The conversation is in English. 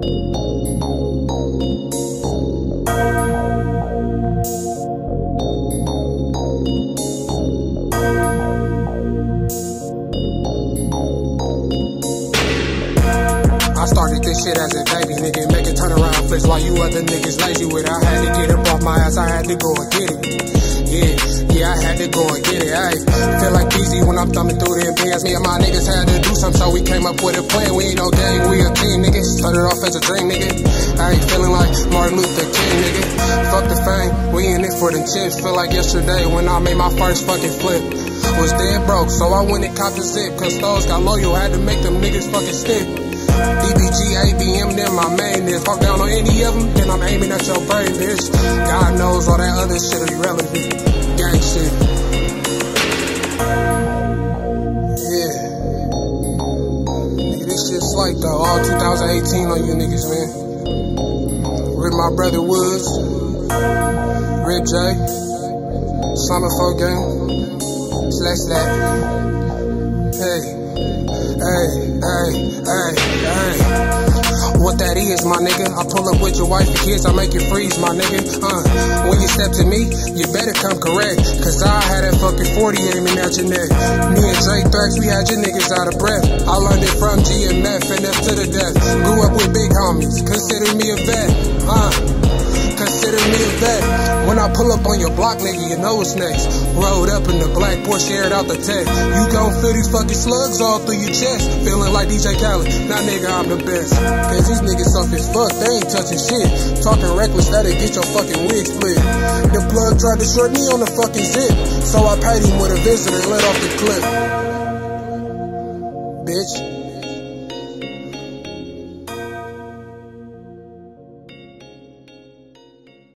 I started this shit as a baby, nigga, making turnaround flips while you other niggas lazy with. I had to get up off my ass, I had to go and get it. Yeah, yeah, I had to go and get it. I feel like easy when I'm thumbing through them bands. Me and my niggas had to do something, so we came up with a plan. We ain't no gang, we a team, nigga. Started off as a dream, nigga. I ain't feeling like Martin Luther King, nigga. Fuck the fame, we in it for the chips. Feel like yesterday when I made my first fucking flip. Was dead broke, so I went and copped a zip. Cause those got loyal, had to make them niggas fucking stick. DBG, ABM, them my main is. Fuck down on any of them, then I'm aiming at your brain, bitch. God knows all that other shit are irrelevant. Gang shit. Yeah. Nigga, this shit's like though. All 2018 on you niggas, man. With my brother Woods, Rip J, Summer Folk Gang, Slash that. Hey, hey, hey, hey, hey. What that is, my nigga. I pull up with your wife and kids, I make you freeze, my nigga. Uh, when you step to me, you better come correct. Cause I had that fucking 40 aiming at your neck. Me and Drake Thrax, we had your niggas out of breath. I learned it from GMF and F to the death. Grew up with big homies, consider me a vet. Uh, pull up on your block, nigga, you know what's next. Rolled up in the black Porsche, aired out the tech. You gon' feel these fucking slugs all through your chest. Feeling like DJ Khaled. Nah, nigga, I'm the best. Cause these niggas soft as fuck, they ain't touching shit. Talking reckless, that'll get your fucking wig split. The plug tried to short me on the fucking zip. So I paid him with a visitor, and let off the clip.